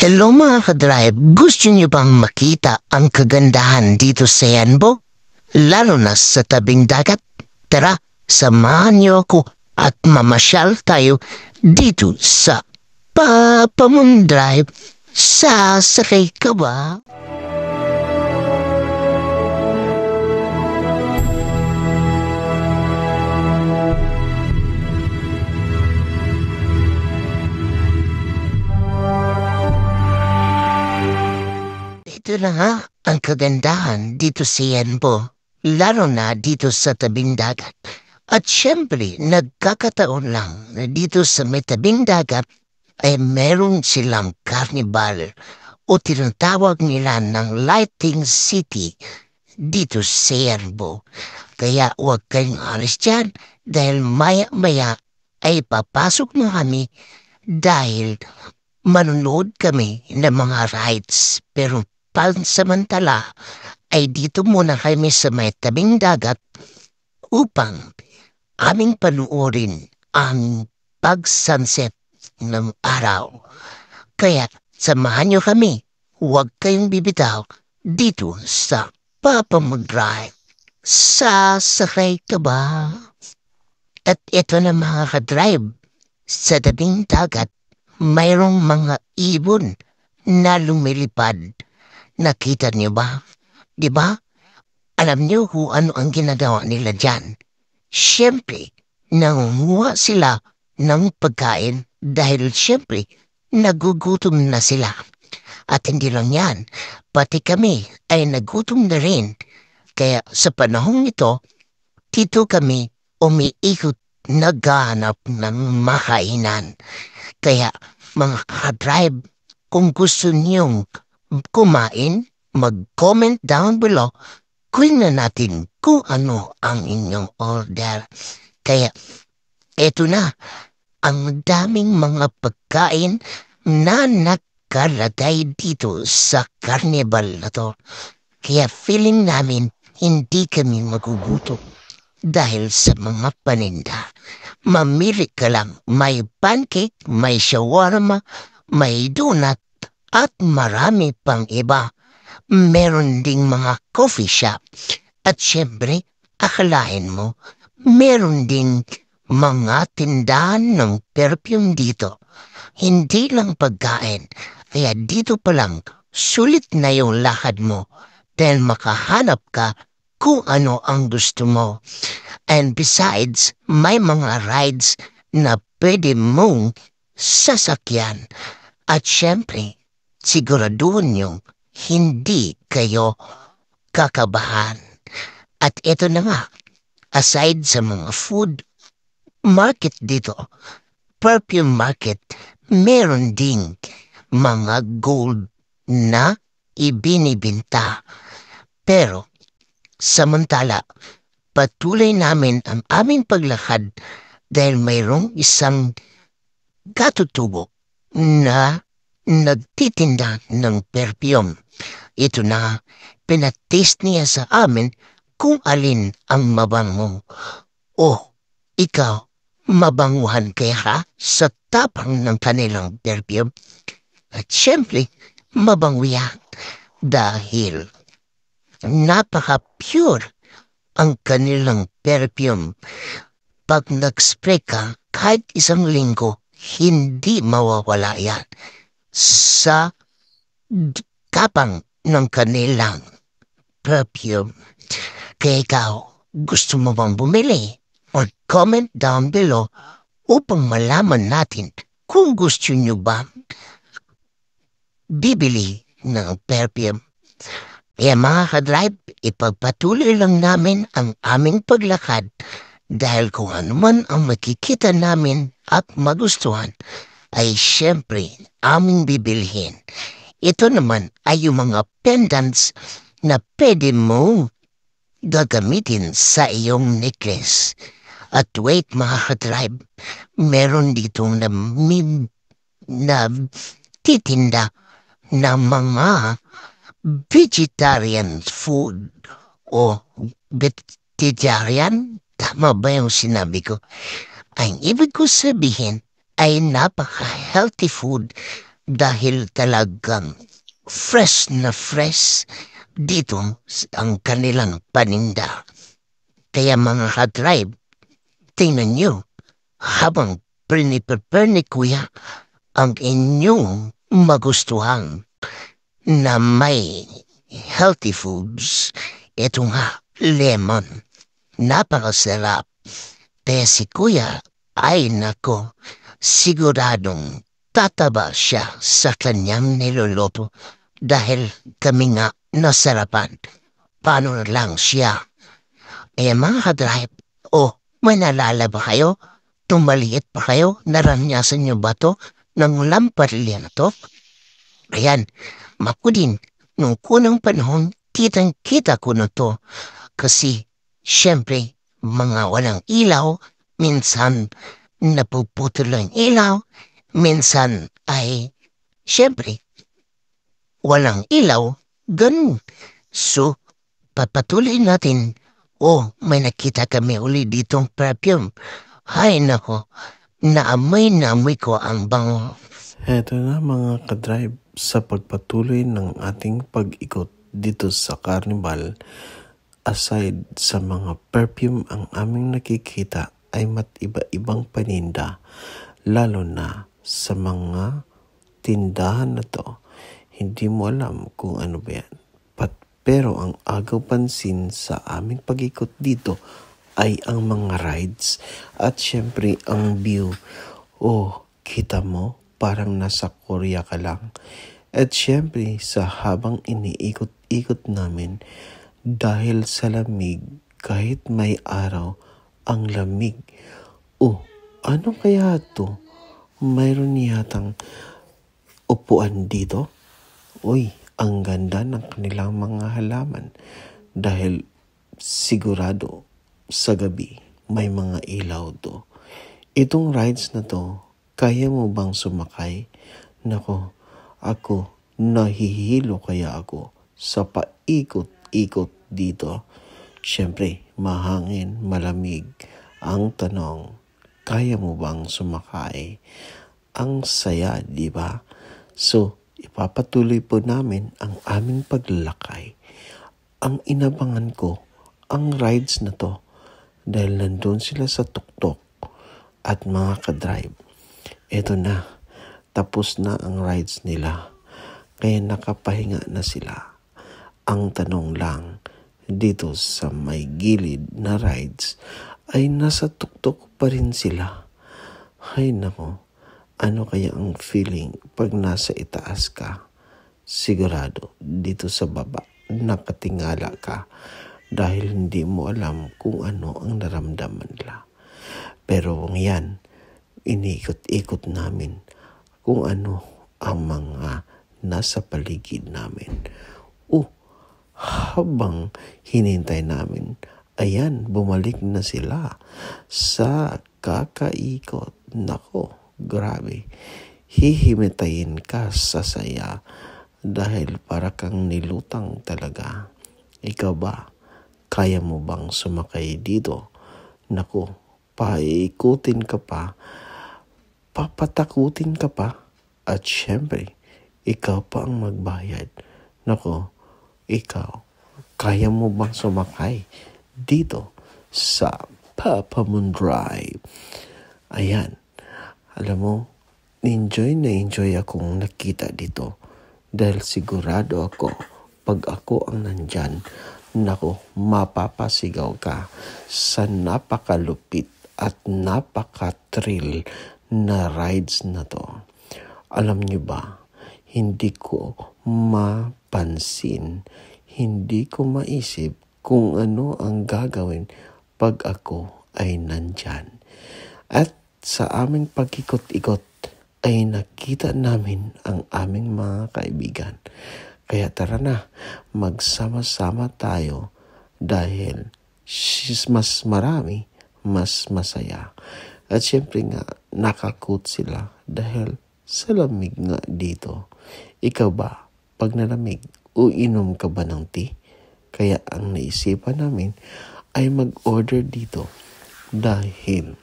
Hello mga kadrive, gusto niyo bang makita ang kagandahan dito sa Yanbo? Lalo na sa tabing dagat? Tara, samahan niyo ako at mamasyal tayo dito sa Papamon Drive. Sasakay ka ba? Ito na nga ang kagandahan dito sa Yanbo, lalo na dito sa tabing dagat. At syempre, nagkakataon lang na dito sa may tabing dagat ay meron silang carnival o tinatawag nila ng Lighting City dito sa Yanbo. Kaya huwag kayong alis dyan dahil maya-maya ay papasok na kami dahil manonood kami ng mga rides pero pansamantala ay dito muna kami sa may tabing dagat upang aming panuorin ang pag-sunset ng araw. Kaya samahan niyo kami, huwag kayong bibitaw dito sa Papamod Drive. Sasakay ka ba? At ito na mga ka-drive, sa tabing dagat, mayroong mga ibon na lumilipad Nakita niyo ba? Di ba? Alam niyo kung ano ang ginagawa nila dyan. Siyempre, nangunguha sila ng pagkain dahil siyempre, nagugutom na sila. At hindi lang yan, pati kami ay nagutom na rin. Kaya sa panahong ito, dito kami umiikot naghahanap ng makainan. Kaya mga ka-drive, kung gusto niyong kumain, mag-comment down below kung na natin kung ano ang inyong order. Kaya, eto na, ang daming mga pagkain na nakalagay dito sa carnival na to. Kaya feeling namin hindi kami magugutom dahil sa mga paninda. Mamili ka lang, may pancake, may shawarma, may donut, at marami pang iba. Meron ding mga coffee shop. At syempre, akalain mo, meron ding mga tindahan ng perfume dito. Hindi lang pagkain, kaya dito pa lang sulit na yung lakad mo dahil makahanap ka kung ano ang gusto mo. And besides, may mga rides na pwede mong sasakyan. At syempre, siguraduhin niyong hindi kayo kakabahan. At ito na nga, aside sa mga food market dito, perfume market, meron ding mga gold na ibinibinta. Pero, samantala, patuloy namin ang aming paglakad dahil mayroong isang katutubo na nagtitinda ng perfume. Ito na, pinatest niya sa amin kung alin ang mabango. Oh, ikaw, mabanguhan kaya ka sa tapang ng kanilang perfume? At syempre, mabango yan dahil napaka-pure ang kanilang perfume. Pag nag-spray ka, kahit isang linggo, hindi mawawala yan sa kapang ng kanilang perfume. Kaya ikaw, gusto mo bang bumili? Or comment down below upang malaman natin kung gusto nyo ba bibili ng perfume. Kaya mga kadrive, ipagpatuloy lang namin ang aming paglakad dahil kung ano man ang makikita namin at magustuhan ay siyempre aming bibilhin. Ito naman ay yung mga pendants na pwede mo gagamitin sa iyong necklace. At wait mga ka-tribe, meron dito na, na titinda ng mga vegetarian food o vegetarian? Tama ba yung sinabi ko? Ang ibig ko sabihin ay napaka-healthy food dahil talagang fresh na fresh dito ang kanilang paninda. Kaya mga ka-tribe, tingnan nyo, habang priniprepare ni Kuya ang inyong magustuhan na may healthy foods, ito nga, lemon. Napakasarap. Kaya si Kuya ay nako, siguradong tataba siya sa kanyang niluluto dahil kami nga nasarapan. Paano lang siya? Eh mga kadrive, oh, may nalala ba kayo? Tumaliit pa kayo? Naranyasan niyo ba to ng lamparilya na to? Ayan, makudin, nung kunang panahon, kitang-kita ko na to. Kasi, syempre, mga walang ilaw, minsan napuputol ang ilaw, minsan ay, syempre, walang ilaw, ganun. So, papatuloy natin. Oh, may nakita kami uli ditong perfume. Hay nako, naamoy na amoy ko ang bango. Heto na mga kadrive sa pagpatuloy ng ating pag-ikot dito sa Carnival. Aside sa mga perfume ang aming nakikita ay mat iba-ibang paninda lalo na sa mga tindahan na to. Hindi mo alam kung ano ba yan. But, pero ang agaw pansin sa aming pag-ikot dito ay ang mga rides at syempre ang view. Oh, kita mo, parang nasa Korea ka lang. At syempre sa habang iniikot-ikot namin dahil sa lamig kahit may araw ang lamig. Oh, ano kaya to? Mayroon yatang upuan dito? Uy, ang ganda ng kanilang mga halaman dahil sigurado sa gabi may mga ilaw to. Itong rides na to, kaya mo bang sumakay? Nako, ako, nahihilo kaya ako sa paikot-ikot dito. Siyempre, mahangin, malamig. Ang tanong, kaya mo bang sumakay? Ang saya, di ba? So, ipapatuloy po namin ang aming paglalakay. Ang inabangan ko, ang rides na to, dahil nandun sila sa tuktok at mga kadrive. Ito na, tapos na ang rides nila. Kaya nakapahinga na sila. Ang tanong lang, dito sa may gilid na rides ay nasa tuktok pa rin sila. Ay nako, ano kaya ang feeling pag nasa itaas ka? Sigurado dito sa baba nakatingala ka dahil hindi mo alam kung ano ang naramdaman nila. Pero yan, inikot-ikot namin kung ano ang mga nasa paligid namin. Oh, habang hinintay namin, ayan, bumalik na sila sa kakaikot. Nako, grabe. Hihimitayin ka sa saya dahil para kang nilutang talaga. Ikaw ba? Kaya mo bang sumakay dito? Nako, paikutin ka pa, papatakutin ka pa, at syempre, ikaw pa ang magbayad. Nako, ikaw, kaya mo bang sumakay dito sa Papa Moon Drive? Ayan, alam mo, enjoy na enjoy akong nakita dito dahil sigurado ako pag ako ang nandyan, nako, mapapasigaw ka sa napakalupit at napaka-thrill na rides na to. Alam niyo ba, hindi ko mapansin, hindi ko maisip kung ano ang gagawin pag ako ay nandyan. At sa aming pagkikot-ikot ay nakita namin ang aming mga kaibigan. Kaya tara na, magsama-sama tayo dahil mas marami, mas masaya. At syempre nga, nakakut sila dahil sa lamig nga dito. Ikaw ba, pag nalamig, uinom ka ba ng tea? Kaya ang naisipan namin ay mag-order dito dahil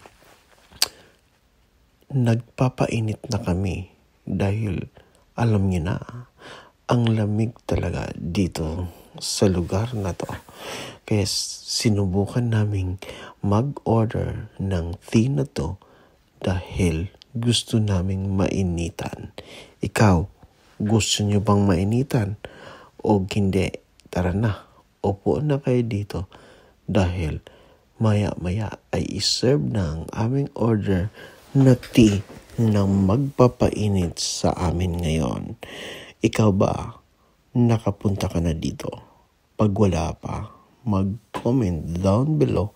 nagpapainit na kami dahil Alam niyo na, ang lamig talaga dito sa lugar na to. Kaya sinubukan naming mag-order ng tea na to dahil gusto naming mainitan. Ikaw, gusto niyo bang mainitan? O hindi? Tara na, upo na kayo dito dahil maya-maya ay iserve na ang aming order na tea na magpapainit sa amin ngayon. Ikaw ba, nakapunta ka na dito? Pag wala pa, mag-comment down below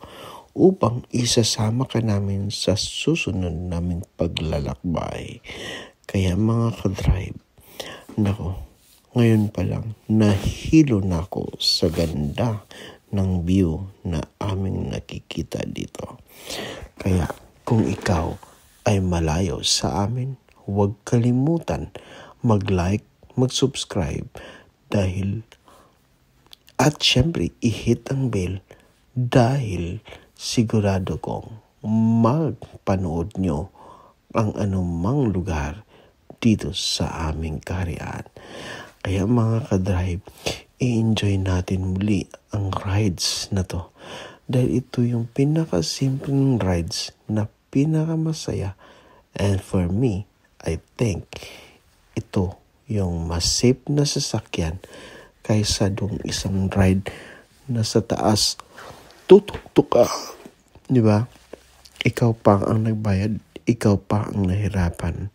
upang isasama ka namin sa susunod naming paglalakbay. Kaya mga ka-drive, nako, ngayon pa lang, nahilo na ako sa ganda ng view na aming nakikita dito. Kaya kung ikaw ay malayo sa amin, huwag kalimutan mag-like, mag-subscribe dahil at syempre i-hit ang bell dahil sigurado kong magpanood nyo ang anumang lugar dito sa aming kaharian. Kaya mga ka-drive, i-enjoy natin muli ang rides na to. Dahil ito yung pinakasimpleng rides na pinakamasaya. And for me, I think ito yung mas safe na sasakyan kaysa dong isang ride na sa taas tutok ka. Di ba? Ikaw pa ang nagbayad, ikaw pa ang nahirapan.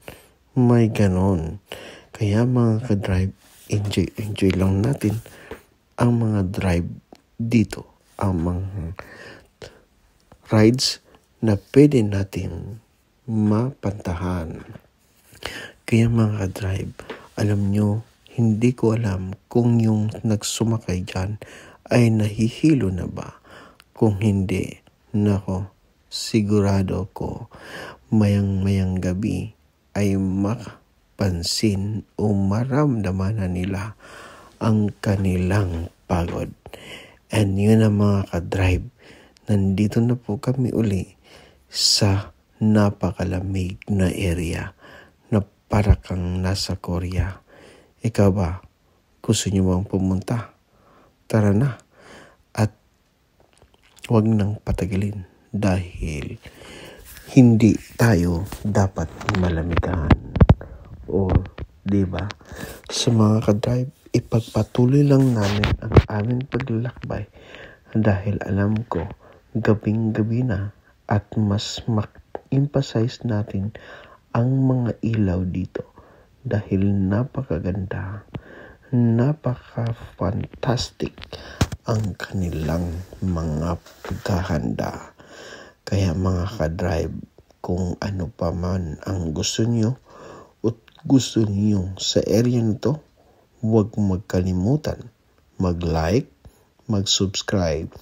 May ganon. Kaya mga ka-drive, enjoy, enjoy lang natin ang mga drive dito. Ang mga rides na pwede natin mapantahan. Kaya mga ka-drive, alam nyo, hindi ko alam kung yung nagsumakay dyan ay nahihilo na ba. Kung hindi, nako, sigurado ko mayang-mayang gabi ay makapansin o maramdaman nila ang kanilang pagod. And yun ang mga ka-drive. Nandito na po kami uli sa napakalamig na area na para kang nasa Korea. Ikaw ba? Gusto niyo bang pumunta? Tara na. Huwag nang patagalin dahil hindi tayo dapat malamigan. O, di ba? Sa mga ka-drive, ipagpatuloy lang namin ang aming paglalakbay dahil alam ko gabing-gabi na at mas ma-emphasize natin ang mga ilaw dito dahil napakaganda, napaka-fantastic ang kanilang mga paghahanda. Kaya mga ka-drive, kung ano pa man ang gusto nyo at gusto niyo sa area nito, huwag magkalimutan mag-like, mag-subscribe